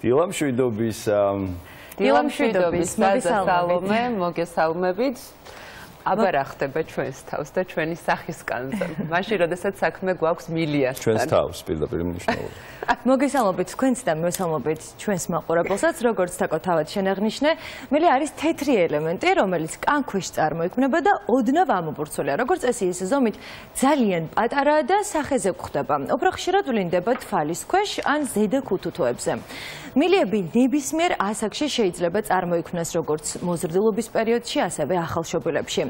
დილამშვიდობის დილამშვიდობის მოგესალმე მოგესალმებით აბა რა ხდება ჩვენს თავს და ჩვენი სახის კანზე. მაშინ როდესაც საქმე გვაქვს მილიასთან. ჩვენს თავს პირდაპირ მნიშვნელობა. მოგესალმებით თქვენს და მოგესალმებით ჩვენს მაყურებელსაც, როგორც თაკო თავად შენაღნიშნე, მილი არის თეთრი ელემენტი, რომელიც კანქვეშ წარმოიქმნება და ოდნავ ამობურცულია. როგორც წესი ის ზომით ძალიან პატარაა და სახეზე გვხვდება. უფრო ხშირად ვლინდება თვალის ქვეშ ან ზედა ქუთუთოებზე. მილიები ნებისმიერ ასაკში შეიძლება წარმოიქმნას როგორც მოზრდილობის პერიოდში, ასევე ახალშობილებში.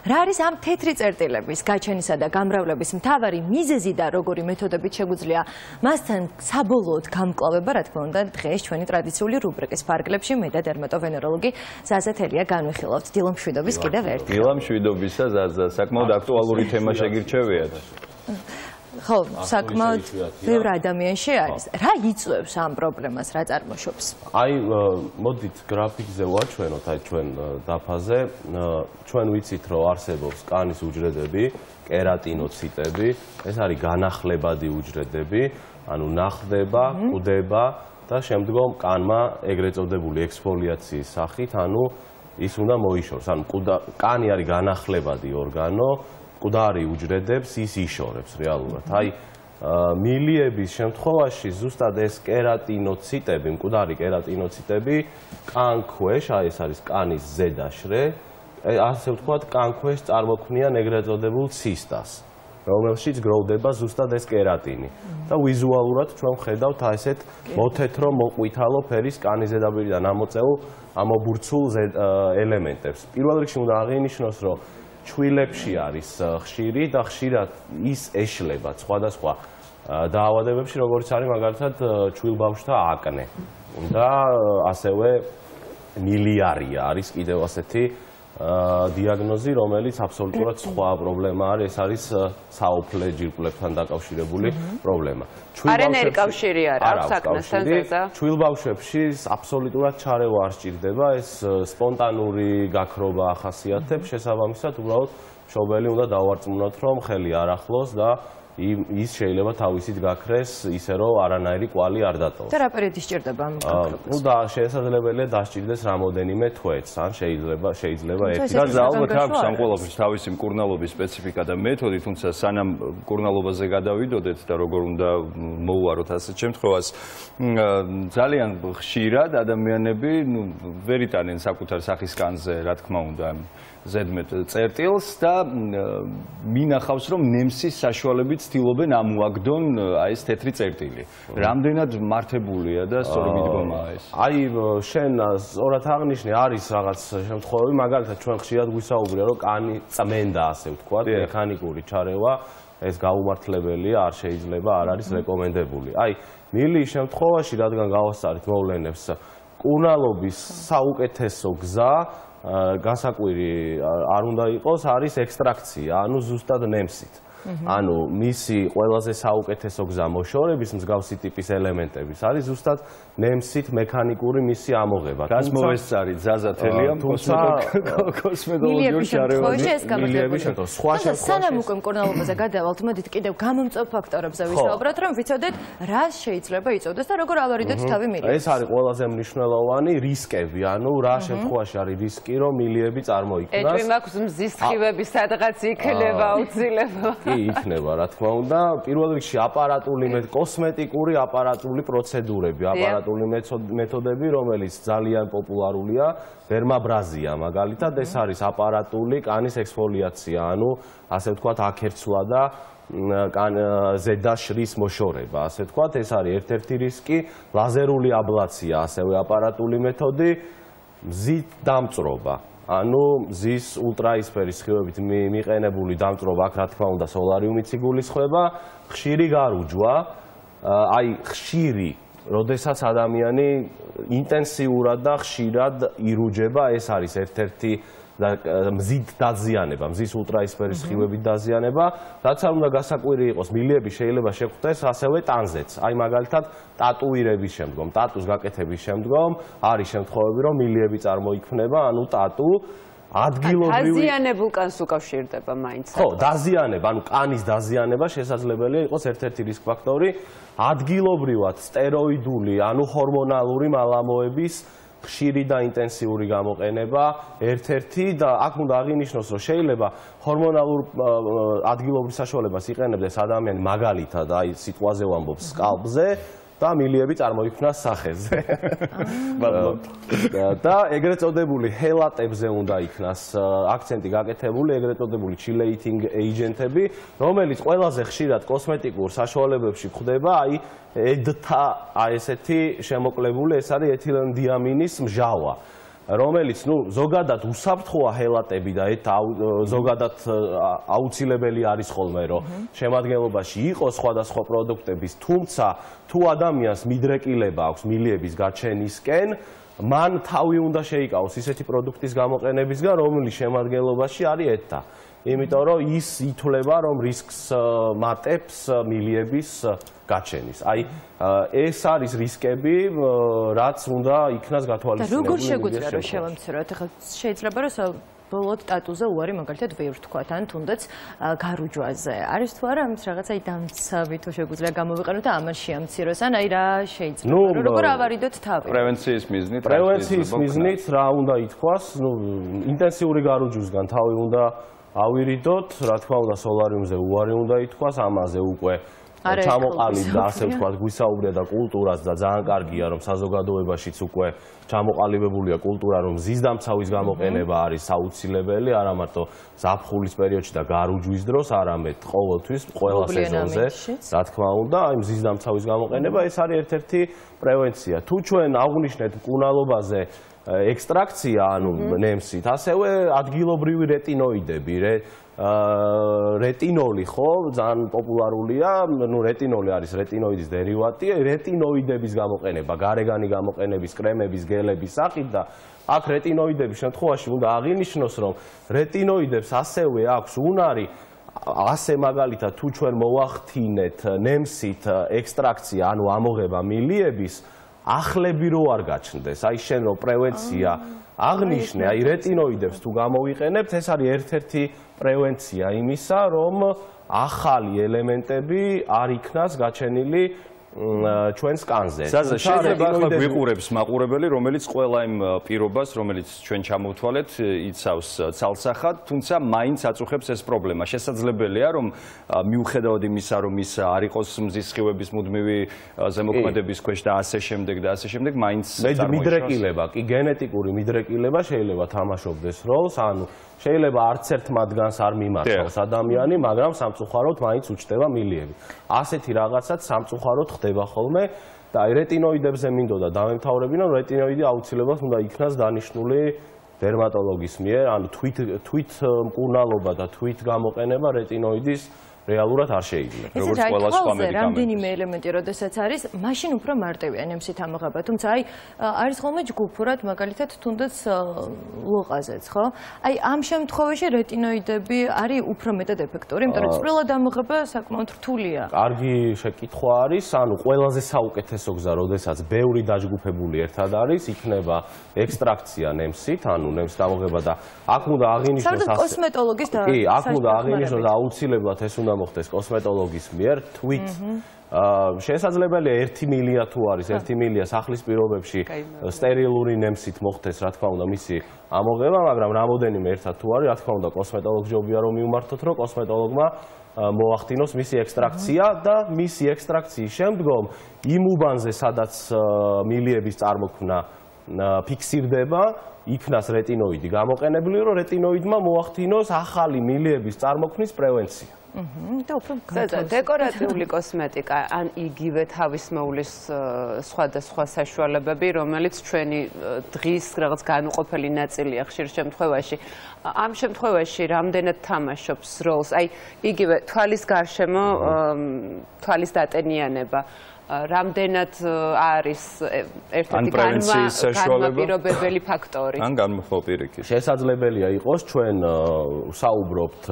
რა არის ამ თეთრი წერტილების გაჩენისა და გამრავლების მთავარი მიზეზი და როგორი მეთოდებით შეგვიძლია მასთან საბოლოოდ გამკლავება, რა თქმა უნდა, დღეს ჩვენი ტრადიციული რუბრიკის ფარგლებში მე და დერმატოვენეროლოგი ზაზათელია განვიხილავთ დილომშვიდობის კიდევ ერთხელ. დილომშვიდობისა ზაზა, საკმაოდ აქტუალური თემა შეგირჩევიათ. ხო, საკმაოდ ბევრ ადამიანში არის. რა იწვევს ამ პრობლემას, რა წარმოშობს? აი, მოდით გრაფიკზე ვაჩვენოთ აი ჩვენ დაფაზე. ჩვენ ვიცით, რომ არსებობს კანის უჯრედები, კერატინოციტები, ეს არის განახლებადი უჯრედები, ანუ ნახდება, კვდება და შემდგომ კანმა ეგრეთ წოდებული ექსფოლიაციის სახით, ანუ ის უნდა მოიშოროს. ანუ კანი არის განახლებადი ორგანო, მკვდარი უჯრედებს ის იშორებს რეალურად. აი მილიების შემთხვევაში ზუსტად ეს კერატინოციტები, მკვდარი კერატინოციტები კანქვეშ, აი ეს არის კანის ზედაშრე, ასე ვთქვათ, კანქვეშ წარმოქმნიან ეგრეთ წოდებულ ცისტას, რომელშიც გროვდება ზუსტად ეს კერატინი. და ვიზუალურად ჩვენ ვხედავთ აი ესეთ მოთეთრო, მოყვითალო ფერის კანის ზედაპირიდან ამოწეულ ამობურცულ ელემენტებს. პირველ რიგში უნდა აღინიშნოს, რომ ჩვილებში არის ხშირი და ხშირად ის ეშლება სხვადასხვა დაავადებებში, როგორც არის მაგალითად ჩვილბავშთა აკნე. და ასევე მილიარია არის კიდევ ასეთი დიაგნოზი, რომელიც აბსოლუტურად სხვა პრობლემა არის, ეს არის საუფლე ჯირკვლებთან დაკავშირებული პრობლემა. არანაირი კავშირი არ აქვს საკნესთან ზედა. ჩვილბავშვებში აბსოლუტურად ჩარევა არ სჭირდება, ეს სპონტანური გაქრობა ახასიათებს, შესაბამისად, უბრალოდ მშობელი უნდა დავარწმუნოთ, რომ ხელი არ ახლოს და ის შეიძლება თავისით გაქრეს ისე რომ არანაირი კვალი არ დატოვოს. და რა პერიოდი სჭირდება ამ გაქრობას? ნუ და შესაძლებელია დასჭირდეს რამოდენიმე თვეც, ან შეიძლება შეიძლება ერთი და ალბათ აქვს ამ ყველაფრის თავისი მკურნალობის სპეციფიკა და მეთოდი, თუმცა სანამ მკურნალობაზე გადავიდოდეთ და როგორ უნდა მოუაროთ ასეთ შემთხვევას, ძალიან ხშირად ადამიანები ნუ ვერ იტანენ საკუთარ სახის კანზე, რა თქმა უნდა, ზედმეტ წერტილს და მინახავს რომ ნემსის საშუალებით ცდილობენ ამოაგდონ აი ეს თეთრი წერტილი. რამდენად მართებულია და სწორი მიდგომაა ეს? აი შენ სწორად აღნიშნე არის რაღაც შემთხვევები, მაგალითად ჩვენ ხშირად გვისაუბრია რომ კანი წმენდა ასე ვთქვა, მექანიკური ჩარევა ეს გაუმართლებელია, არ შეიძლება, არ არის რეკომენდებული. აი მილის შემთხვევაში რადგან გავასწარით მოვლენებს კურნალობის საუკეთესო გზა გასაკვირი არ უნდა იყოს, არის ექსტრაქცია, ანუ ზუსტად ნემსით. ანუ მისი ყველაზე საუკეთესო გზა მოშორების მსგავსი ტიპის ელემენტების არის ზუსტად ნემსით მექანიკური მისი ამოღება. გას მოესწარი ზაზათელია კოსმეტოლოგიური შარევანი. მილიების შემთხვევაში სხვა შემთხვევაში სანამ უკვე მკურნალობაზე გადავალთ, მოდით კიდევ გამომწვევ ფაქტორებზე ვისაუბროთ, რომ ვიცოდეთ რა შეიძლება იწოდოს და როგორ ავარიდოთ თავი მილიებს. ეს არის ყველაზე მნიშვნელოვანი რისკები, ანუ რა შემთხვევაში არის რისკი, რომ მილიები წარმოიქმნას. ეჭვი მაქვს მზის სხივები სადღაც იქნება აუცილებლად. კი, იქნება, რა თქმა უნდა. პირველ რიგში აპარატული კოსმეტიკური აპარატული პროცედურები, აპარატული მეთოდები, რომელიც ძალიან პოპულარულია, დერმაბრაზია მაგალითად, ეს არის აპარატული კანის ექსფოლიაცია, ანუ ასე ვთქვათ, აკერცვა და კან ზედა შრის მოშორება, ასე ვთქვათ, ეს არის ერთ-ერთი რისკი, ლაზერული აბლაცია, ასევე აპარატული მეთოდი, მზით დამწრობა. ანუ ზის ულტრაისფერის სხივებით მიყენებული დამწრობა აქ რა თქმა უნდა სოლარიუმიც იგულისხმება ხშირი გარუჯვა აი ხშირი როდესაც ადამიანი ინტენსიურად და ხშირად ირუჯება ეს არის ერთ-ერთი მზით დაზიანება, მზის ულტრაისფერის სხივებით დაზიანება, რაც არ უნდა გასაკვირი იყოს, მილიები შეიძლება შეხვდეს ასევე ტანზეც. აი მაგალითად, ტატუირების შემდგომ, ტატუს გაკეთების შემდგომ არის შემთხვევები, რომ მილიები წარმოიქმნება, ანუ ტატუ ადგილობრივი დაზიანებულ კანს უკავშირდება მაინც. ხო, დაზიანება, ანუ კანის დაზიანება შესაძლებელია იყოს ერთ-ერთი რისკ ფაქტორი ადგილობრივად სტეროიდული, ანუ ჰორმონალური მალამოების ხშირი და ინტენსიური გამოყენება. ერთ-ერთი და აქ უნდა აღინიშნოს, რომ შეიძლება ჰორმონალურ ადგილობრივ საშუალებას იყენებდეს ადამიანი მაგალითად, აი სიტყვაზე ვამბობ, სკალპზე, და მილიები წარმოიქმნა სახეზე. და ეგრეთ წოდებული ჰელატებზე უნდა იქნას აქცენტი გაკეთებული, ეგრეთ წოდებული chelating agent-ები, რომელიც ყველაზე ხშირად კოსმეტიკურ საშუალებებში გვხვდება, აი ედთა აი ესეთი შემოკლებული, ეს არის ეთილენდიამინის მჟავა. რომელიც ნუ ზოგადად უსაფრთხოა ჰელატები და ერთ ზოგადად აუცილებელი არის ხოლმე რომ შემადგენლობაში იყოს სხვადასხვა პროდუქტების თუმცა თუ ადამიანს მიდრეკილება აქვს მილიების გაჩენისკენ მან თავი უნდა შეიკავოს ისეთი პროდუქტის გამოყენებისგან რომლის შემადგენლობაში არის ეტა იმიტომ რომ ის ითვლება რომ რისკს მატებს მილიების გაჩენის. აი ეს არის რისკები, რაც უნდა იქნას გათვალისწინებული. და როგორ შეგვიძლია რომ შევამციროთ? ახლა შეიძლება რომ ბოლოდ ტატუზე უარი მაგალითად ვერ ვთქვათ, ან თუნდაც გარუჯვაზე. არის თუ არა ამის რაღაცა იდამცავი თუ შეგვიძლია გამოვიყენოთ და ამან შეამციროს, ან აი რა შეიძლება? ნუ როგორ ავარიდოთ თავი? პრევენციის მიზნით, პრევენციის მიზნით რა უნდა ითქვას? ნუ ინტენსიური გარუჯვისგან თავი უნდა ავირიდოთ, რა თქმა უნდა, სოლარიუმზე უარი უნდა ითქვას, ამაზე უკვე ჩამოყალიბ და ასე ვთქვათ, გვისაუბრია და კულტურას და ძალიან კარგია, რომ საზოგადოებაშიც უკვე ჩამოყალიბებულია კულტურა, რომ ზიზდამცავის გამოყენება არის აუცილებელი, არა მარტო ზაფხულის პერიოდში და გარუჯვის დროს, არამედ ყოველთვის, ყველა სეზონზე, რა თქმა უნდა, აი ზიზდამცავის გამოყენება ეს არის ერთ-ერთი პრევენცია. თუ ჩვენ აღვნიშნეთ მკურნალობაზე ექსტრაქცია, ანუ ნემსით, ასევე ადგილობრივი რეტინოიდები, რე რეტინოლი ხო? ძალიან პოპულარულია, ну რეტინოლი არის რეტინოიდის დერივატი, რეტინოიდების გამოყენება, გარეგანი გამოყენების კრემების, გელების სახით და აქ რეტინოიდების შემთხვევაში უნდა აღინიშნოს, რომ რეტინოიდებს ასევე აქვს უნარი ასე მაგალითად თუ ჩვენ მოვახთინეთ ნემსით ექსტრაქცია, ანუ ამოღება მილიების,ახლები რო არ გაჩნდეს, აი შენ რო პრევენცია აღნიშნე, აი რეტინოიდებს თუ გამოვიყენებთ, ეს არის ერთ-ერთი პრევენცია იმისა, რომ ახალი ელემენტები არ იქნას გაჩენილი ჩვენს კანზე. ზაზა შეიძლება ახლა გვიყურებს მაყურებელი, რომელიც ყველა იმ პირობას, რომელიც ჩვენ ჩამოვთვალეთ, იცავს ცალსახად, თუმცა მაინც აწუხებს ეს პრობლემა. შესაძლებელია, რომ მიუხედავად იმისა, რომ ის არ იყოს მზისხივების მუდმივი ზემოქმედების ქვეშ და ასე შემდეგ და ასე შემდეგ, მაინც მიდრეკილება, კი გენეტიკური მიდრეკილება შეიძლება თამაშობდეს როლს, ანუ შეიძლება არც ერთ მათგანს არ მიმართოს ადამიანი, მაგრამ სამწუხაროდ მაინც უჩნდება მილიები. ასეთი რაღაცაც სამწუხაროდ ხდება ხოლმე. და აი რეტინოიდებზე მინდოდა დამემთავრებინა, რომ რეტინოიდი აუცილებლად უნდა იქნას დანიშნული დერმატოლოგის მიერ, ანუ თვით თვით მკურნალობა და თვით გამოყენება რეტინოიდის რეალურად არ შეიძლება. როგორც ყველა სხვა მედიკამენტი. რამდენიმე ელემენტი, როდესაც არის, მაშინ უფრო მარტივია ნემსით ამაღება. თუმცა აი არის ხოლმე ჯგუფურად, მაგალითად, თუნდაც ლოყაზეც, ხო? აი ამ შემთხვევაში რეტინოიდები არის უფრო მეტად ეფექტური, იმიტომ რომ წვრილად ამაღება საკმაოდ რთულია. კარგი შეკითხვა არის, ანუ ყველაზე საუკეთესო გზა, როდესაც ბევრი დაჯგუფებული ერთად არის, იქნება ექსტრაქცია ნემსით, ანუ ნემსით ამაღება და აქ უნდა აღინიშნოს ასე. კოსმეტოლოგის და კი, აქ უნდა აღინიშნოს აუცილებლად ეს უნდა მოხდეს კოსმეტოლოგის მიერ თვით შესაძლებელია 1 მილია თუ არის 1 მილია სახლის პირობებში სტერილური ნემსით მოხდეს რა თქმა უნდა მისი ამოღება მაგრამ რამოდენიმე ერთად თუ არის რა თქმა უნდა კოსმეტოლოგს ჯობია რომ მიუმართოთ რომ კოსმეტოლოგმა მოახდინოს მისი ექსტრაქცია და მისი ექსტრაქციის შემდგომ იმ უბანზე სადაც მილიების წარმოქმნა ფიქსირდება იქნას რეტინოიდი გამოყენებული რომ რეტინოიდმა მოახდინოს ახალი მილიების წარმოქმნის პრევენცია და უფრო გასაგებია დეკორატიული კოსმეტიკა ან იგივე თავის მოულის სხვადასხვა საშუალებები რომელიც ჩვენი დღის რაღაც განუყოფელი ნაწილია ხშირ შემთხვევაში. ამ შემთხვევაში რამდენად თამაშობს როლს? აი იგივე თვალის გარშემო თვალის დატენიანება. რამდენად არის ერთ-ერთი განმაპირობებელი ფაქტორი? ან განმხო პირიქით შესაძლებელია იყოს ჩვენ საუბრობთ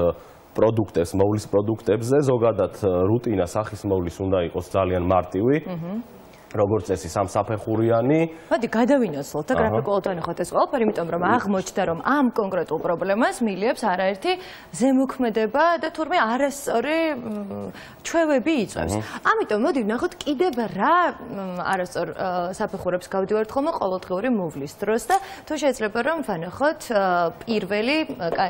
პროდუქტებს, მოვლის პროდუქტებზე, ზოგადად რუტინა სახის მოვლის უნდა იყოს ძალიან მარტივი. როგორც წესი სამსაფეხურიანი. მოდი გადავინაცვლოთ და გრაფიკულად ვანახოთ ეს ყველაფერი, იმიტომ რომ აღმოჩნდა რომ ამ კონკრეტულ პრობლემას მილიებს არაერთი ზემოქმედება და თურმე არასწორი ჩვევები იწვევს. ამიტომ მოდი ვნახოთ კიდევ რა არასწორ საფეხურებს გავდივართ ხოლმე ყოველდღიური მოვლის დროს და თუ შეიძლება რომ ვანახოთ პირველი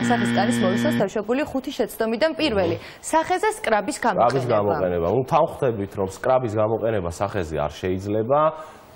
სახის კანის მოვისას თავშებული ხუთი შეცდომიდან პირველი სახეზე სკრაბის გამოყენება. სკრაბის გამოყენება. ნუ თან ხვდებით რომ სკრაბის გამოყენება სახეზე არ შეიძლება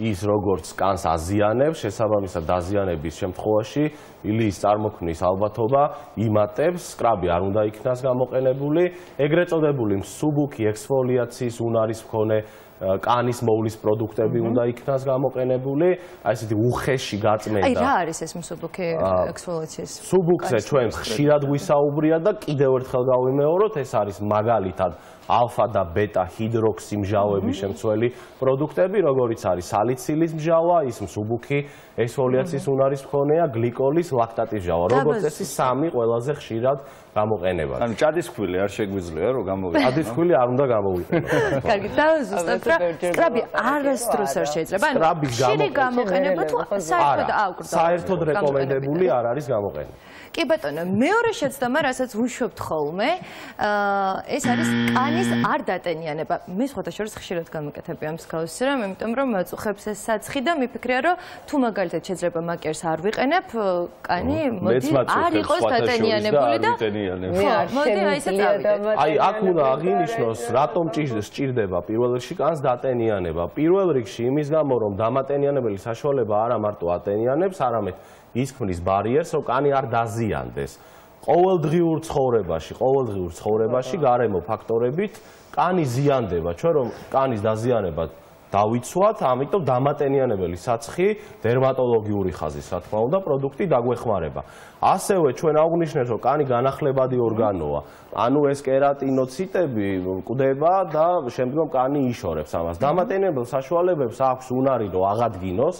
ის როგორც კანს აზიანებს, შესაბამისად დაზიანების შემთხვევაში ილის წარმოქმნის ალბათობა იმატებს, სკრაბი არ უნდა იქნას გამოყენებული, ეგრეთ წოდებული მსუბუქი ექსფოლიაციის უნარის მქონე კანის მოვლის პროდუქტები უნდა იქნას გამოყენებული, აი ესეთი უხეში გაწმენდა. აი რა არის ეს მსუბუქი ექსფოლიაციის? მსუბუქზე ჩვენ ხშირად ვისაუბრია და კიდევ ერთხელ გავიმეოროთ, ეს არის მაგალითად ალფა და ბეტა ჰიდროქსი მჟავების შემცველი პროდუქტები, როგორიც არის სალიცილის მჟავა, ის მსუბუქი ესფოლიაციის უნარის მქონეა, გლიკოლის, ლაქტატის მჟავა. როგორც წესი, სამი ყველაზე ხშირად გამოყენება. ანუ ჭადისქვილი არ შეგვიძლია რომ გამოვიყენო. ჭადისქვილი არ უნდა გამოვიყენო. კარგი, და ზუსტად რა სტრაბი არასდროს არ შეიძლება. ანუ სტრაბის გამოყენება თუ საერთოდ აუგრძელებს. საერთოდ რეკომენდებული არ არის გამოყენება. კი ბატონო, მეორე შეცდომა, რასაც ვუშვებთ ხოლმე, აა ეს არის კანის არ დატენიანება. მე სხვადასხვა ხშირად გამოკეთები ამ მსგავს რამ, იმიტომ რომ მოწუხებს ეს საცხი და მიფიქრია, რომ თუ მაგალითად შეიძლება მაკერს არ ვიყენებ, კანი მოდი არ იყოს დატენიანებული და მე არ მოდი აი ესე წავიდე. აი აქ უნდა აღინიშნოს, რატომ ჭირდება პირველ რიგში კანს დატენიანება. პირველ რიგში იმის გამო, რომ დამატენიანებელი საშუალება არა მარტო ატენიანებს, არამედ ის ქმნის ბარიერს, რომ კანი არ დაზიანდეს. ყოველდღიურ ცხოვრებაში, ყოველდღიურ ცხოვრებაში გარემო ფაქტორებით კანი ზიანდება. ჩვენ რომ კანის დაზიანება დავიცვათ, ამიტომ დამატენიანებელი საცხი, დერმატოლოგიური ხაზის, რა თქმა უნდა, პროდუქტი დაგვეხმარება. ასევე ჩვენ აღვნიშნეთ, რომ კანი განახლებადი ორგანოა. ანუ ეს კერატინოციტები კვდება და შემდგომ კანი იშორებს ამას. დამატენებელ საშუალებებს აქვს უნარი, რომ აღადგინოს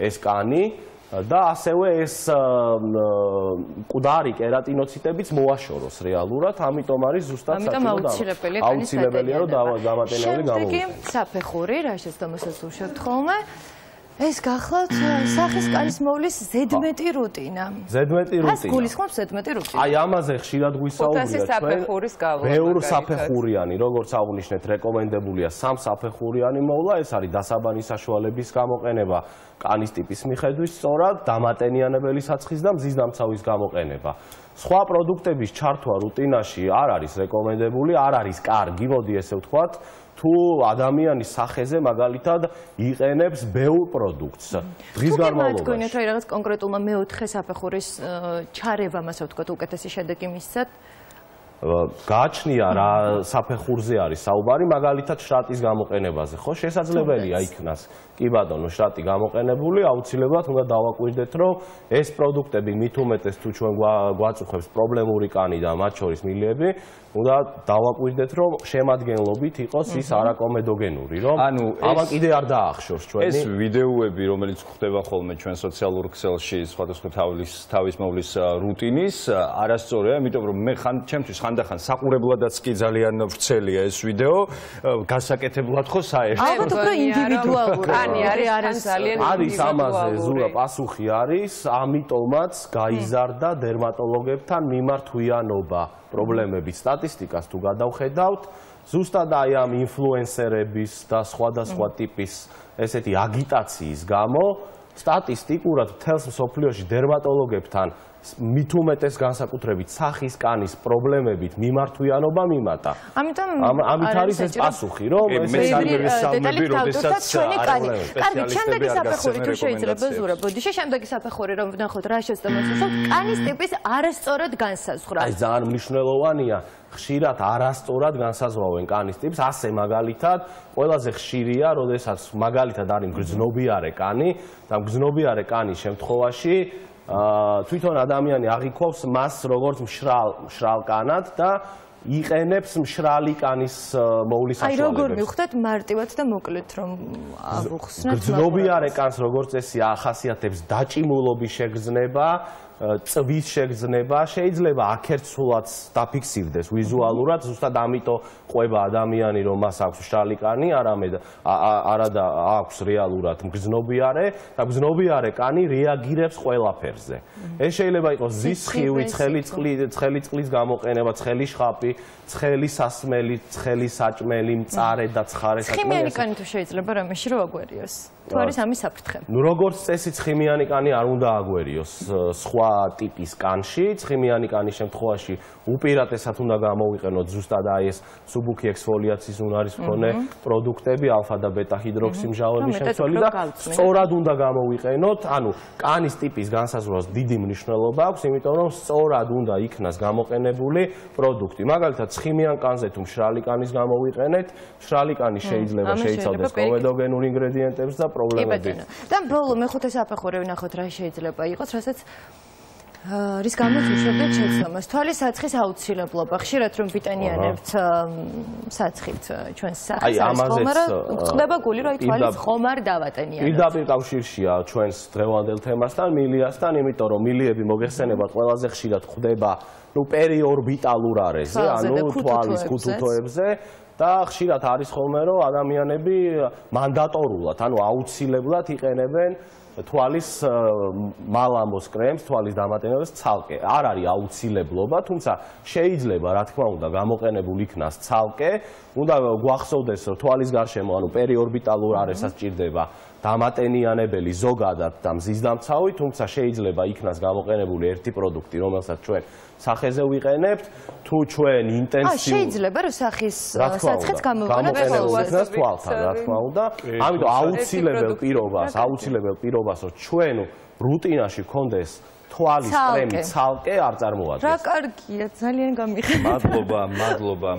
ეს კანი და ასევე ეს მკვდარი კერატინოციტებიც მოაშოროს რეალურად, ამიტომ არის ზუსტად საჭირო აუცილებელია რომ დამატენელი გამოვიდეს. შემდეგი საფეხური, რა შეცდომასაც უშევთ ხოლმე. ეს გახლავთ სახის კანის მოვლის ზედმეტი რუტინა. ზედმეტი რუტინა. ეს გულისხმობს ზედმეტი რუტინა. აი ამაზე ხშირად გვისაუბრია ჩვენ. საფეხურის გავლა. ბევრ საფეხურიანი, როგორც აღნიშნეთ, რეკომენდებულია სამ საფეხურიანი მოვლა, ეს არის დასაბანი საშუალების გამოყენება კანის ტიპის მიხედვით, სწორად დამატენიანებელი საცხის და მზის დამცავის გამოყენება. სხვა პროდუქტების ჩართვა რუტინაში არ არის რეკომენდებული, არ არის კარგი, მოდი ესე ვთქვათ. თუ ადამიანის სახეზე მაგალითად იყენებს ბევრ პროდუქტს დღის განმავლობაში. თუ გქონიათ რა რაღაც კონკრეტულმა მეოთხე საფეხურის ჩარევამ ასე ვთქვათ უკეთესი შედეგი მისცათ? გააჩნია რა საფეხურზე არის საუბარი მაგალითად შრატის გამოყენებაზე ხო? შესაძლებელია იქნას. კი ბატონო შრატი გამოყენებული აუცილებლად უნდა დავაკვირდეთ რომ ეს პროდუქტები მით უმეტეს თუ ჩვენ გვაწუხებს პრობლემური კანი და მათ შორის მილიები უნდა დავაკვირდეთ რომ შემადგენლობით იყოს ის არაკომედოგენური რომ ანუ ამან კიდე არ დაახშოს ჩვენი ეს ვიდეოები რომელიც ხდება ხოლმე ჩვენ სოციალურ ქსელში სხვადასხვა თავის თავის მოვლის რუტინის არასწორია იმიტომ რომ მე ხან ჩემთვის ხანდახან საყურებლადაც კი ძალიან ვრცელია ეს ვიდეო. გასაკეთებლად ხო საერთოდ? ალბათ უფრო ინდივიდუალური კანი არის არის ძალიან არის ამაზე ზურა პასუხი არის ამიტომაც გაიზარდა დერმატოლოგებთან მიმართვიანობა პრობლემების სტატისტიკას თუ გადავხედავთ, ზუსტად აი ამ ინფლუენსერების და სხვადასხვა ტიპის ესეთი აგიტაციის გამო სტატისტიკურად თელს მსოფლიოში დერმატოლოგებთან მით უმეტეს განსაკუთრებით სახის კანის პრობლემებით მიმართვიანობა მიმატა. ამიტომ ამით არის ეს პასუხი, რომ ეს არის სამები, როდესაც კარგი, შემდეგი საფეხური თუ შეიძლება ზურა ბოდიში, შემდეგი საფეხური რომ ვნახოთ რა შეცდომას უსვამთ, კანის ტიპის არასწორად განსაზღვრა. აი ძალიან მნიშვნელოვანია. ხშირად არასწორად განსაზღვრავენ კანის ტიპს, ასე მაგალითად, ყველაზე ხშირია, როდესაც მაგალითად არის გრძნობიარე კანი და გრძნობიარე კანის შემთხვევაში თვითონ ადამიანი აღიქვავს მას როგორც მშრალ მშრალ კანად და იყენებს მშრალი კანის მოვლის საშუალებებს. აი როგორ მივხვდეთ მარტივად და მოკლედ რომ აღუხსნათ? გრძნობიარე კანს როგორც წესი ახასიათებს დაჭიმულობის შეგრძნება, წვის შეგრძნება, შეიძლება აკერცულად დაფიქსირდეს ვიზუალურად, ზუსტად ამიტომ ყვება ადამიანი, რომ მას აქვს შრალიკანი, არამედ არადა აქვს რეალურად მგზნობიარე და მგზნობიარე კანი რეაგირებს ყველაფერზე. ეს შეიძლება იყოს ზის ხივი, ცხელი წყლის, ცხელი წყლის გამოყენება, ცხელი შხაპი, ცხელი სასმელი, ცხელი საჭმელი, მწარე და ცხარე საჭმელი. ხიმიანი კანი თუ შეიძლება რამეში რო აგვერიოს? თუ არის ამის საფრთხე? ნუ როგორც წესი ცხიმიანი კანი არ უნდა აგვერიოს სხვა ტიპის კანში, ცხიმიანი კანის შემთხვევაში უპირატესად უნდა გამოვიყენოთ ზუსტად აი ეს სუბუქი ექსფოლიაციის უნარის მქონე პროდუქტები, ალფა და ბეტა ჰიდროქსიმჟავების შემცველი და სწორად უნდა გამოვიყენოთ, ანუ კანის ტიპის განსაზღვრას დიდი მნიშვნელობა აქვს, იმიტომ რომ სწორად უნდა იქნას გამოყენებული პროდუქტი. მაგალითად, ცხიმიან კანზე თუ მშრალი კანის გამოვიყენეთ, მშრალი კანი შეიძლება შეიცავდეს კოვედოგენურ ინგრედიენტებს და პრობლემები. და ბოლო მეხუთე საფეხური ვნახოთ რა შეიძლება იყოს, რასაც რის გამოც უშვებდით შეცდომას. თვალის საცხის აუცილებლობა. ხშირად რომ ვიტანიანებთ საცხით ჩვენს სახეს, მაგრამ ხდება გული, რომ თვალის ხომ არ დავატენიანებთ. პირდაპირ კავშირშია ჩვენს დღევანდელ თემასთან, მილიასთან, იმიტომ რომ მილიები მოგეხსენებათ ყველაზე ხშირად ხდება ნუ პერიორბიტალურ არეზე, ანუ თვალის კუთუთოებზე და ხშირად არის ხოლმე რომ ადამიანები მანდატორულად, ანუ აუცილებლად იყენებენ თვალის მალამოს კრემს, თვალის დამატებებს ცალკე. არ არის აუცილებლობა, თუმცა შეიძლება, რა თქმა უნდა, გამოყენებულ იქნას ცალკე. უნდა გვახსოვდეს, თვალის გარშემო, ანუ პერიორბიტალურ არესაც ჭირდება დამატენიანებელი ზოგადად და მზისდამცავი, თუმცა შეიძლება იქნას გამოყენებული ერთი პროდუქტი, რომელსაც ჩვენ სახეზე ვიყენებთ, თუ ჩვენ ინტენსიურ აა შეიძლება რომ სახის საცხეც გამოვიყენოთ თვალთან, რა თქმა უნდა. ამიტომ აუცილებელ პირობას, აუცილებელ პირობას, რომ ჩვენ რუტინაში გქონდეს თვალის კრემი ცალკე არ წარმოადგენს. რა კარგია, ძალიან გამიხარდა. მადლობა, მადლობა.